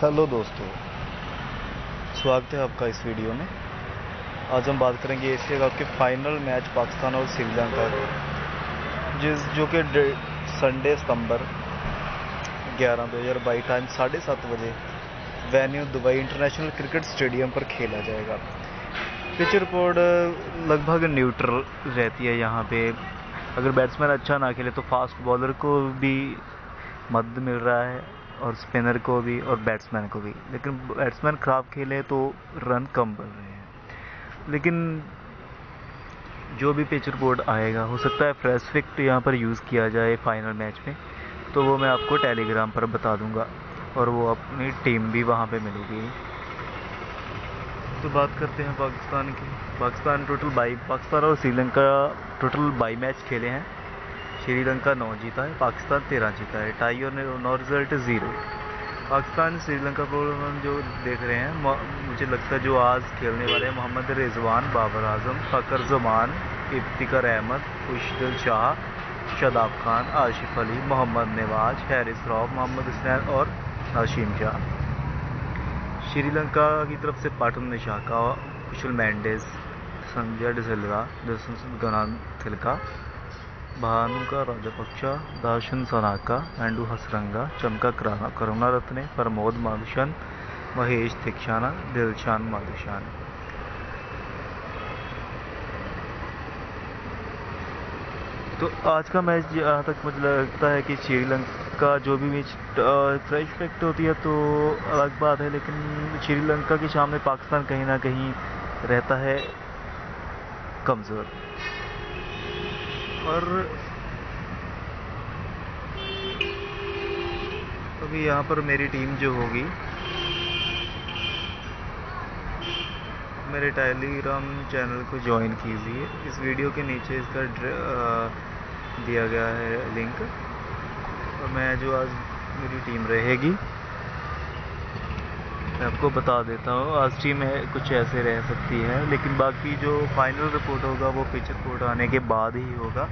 Hello दोस्तों, स्वागत है आपका इस वीडियो में। आज हम बात करेंगे एशिया कप के फाइनल मैच पाकिस्तान और श्रीलंका का, जिस, जो कि संडे सितंबर 11 2022 टाइम साढ़े सात बजे venue Dubai international cricket stadium पर खेला जाएगा। पिच रिपोर्ट लगभग न्यूट्रल रहती है यहाँ पे। अगर बैट्समैन अच्छा ना खेले तो फास्ट बॉलर को भी मदद मिल रहा है। और स्पिनर को भी और बैट्समैन को भी। लेकिन बैट्समैन ख़राब खेले तो रन कम बन रहे हैं। लेकिन जो भी पिच रिपोर्ट आएगा, हो सकता है फ्रेश फिक्ट यहाँ पर यूज़ किया जाए फाइनल मैच में तो वो मैं आपको टेलीग्राम पर बता दूँगा और वो अपनी टीम भी वहाँ पे मिलेगी। तो बात करते हैं पाकिस्तान की। पाकिस्तान टोटल बाई पाकिस्तान और श्रीलंका टोटल बाई मैच खेले हैं। श्रीलंका नौ जीता है, पाकिस्तान तेरह जीता है, टाई और no result zero Pakistan Sri Lanka को हम जो देख रहे हैं मुझे लगता है जो आज खेलने वाले हैं, मोहम्मद रिजवान, बाबर आज़म फ़कर जमान, इफ्तिकर अहमद, खुशदिल शाह, शदाब खान, आशिफ अली, मोहम्मद नवाज़, हैरिस रॉब मोहम्मद हुसैन और नाशीम शाह। श्रीलंका की तरफ़ से पाटन निशाका कुशल मैंडेस, संजय डिसिल्वा गनान थिलका दाशन सनाका एंडू हसरंगा चमका करुणा रत्ने प्रमोद माधुशन महेश दीक्षाना, दिलशान माधुशान। तो आज का मैच जहाँ तक मुझे लगता है कि श्रीलंका जो भी मैच फ्रेश इफ़ेक्ट होती है तो अलग बात है, लेकिन श्रीलंका के सामने पाकिस्तान कहीं ना कहीं रहता है कमज़ोर। और अभी यहाँ पर मेरी टीम जो होगी, मेरे टेलीग्राम चैनल को ज्वाइन कीजिए। इस वीडियो के नीचे इसका दिया गया है लिंक और मैं जो आज मेरी टीम रहेगी मैं आपको बता देता हूँ, आज है, कुछ ऐसे रह सकती है, लेकिन बाकी जो फाइनल रिपोर्ट होगा, वो पिच रिपोर्ट आने के बाद ही होगा।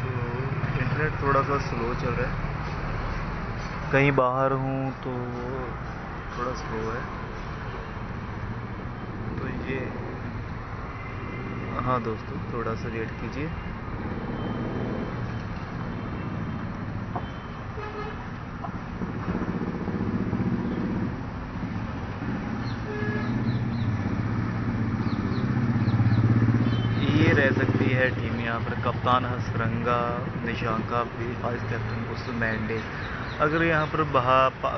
तो इंटरनेट थोड़ा सा स्लो चल रहा है। कहीं बाहर हूँ तो थोड़ा स्लो है। तो ये हाँ दोस्तों, थोड़ा सा वेट कीजिए ये रह सकती है टीम यहाँ पर कप्तान हसरंगा निशांका भी वाइस कैप्टन उस मैंडे। अगर यहाँ पर बहा पा,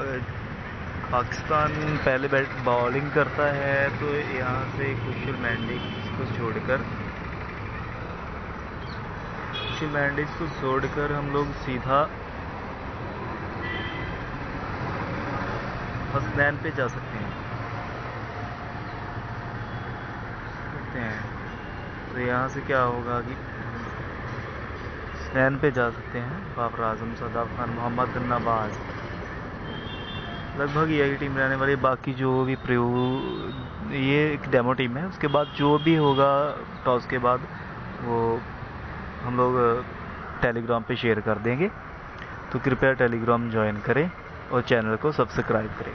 पाकिस्तान पहले बैट बॉलिंग करता है तो यहाँ से कुशल मैंडिक्स को छोड़कर कुशल मैंडिक्स को छोड़कर हम लोग सीधा हसनैन पे जा सकते हैं सकते हैं। तो यहाँ से क्या होगा कि स्नैन पे जा सकते हैं बाबर आज़म सदाब खान, मोहम्मद नवाज़। लगभग यही टीम रहने वाली, बाकी जो भी प्रयो ये एक डेमो टीम है। उसके बाद जो भी होगा टॉस के बाद वो हम लोग टेलीग्राम पे शेयर कर देंगे। तो कृपया टेलीग्राम ज्वाइन करें और चैनल को सब्सक्राइब करें।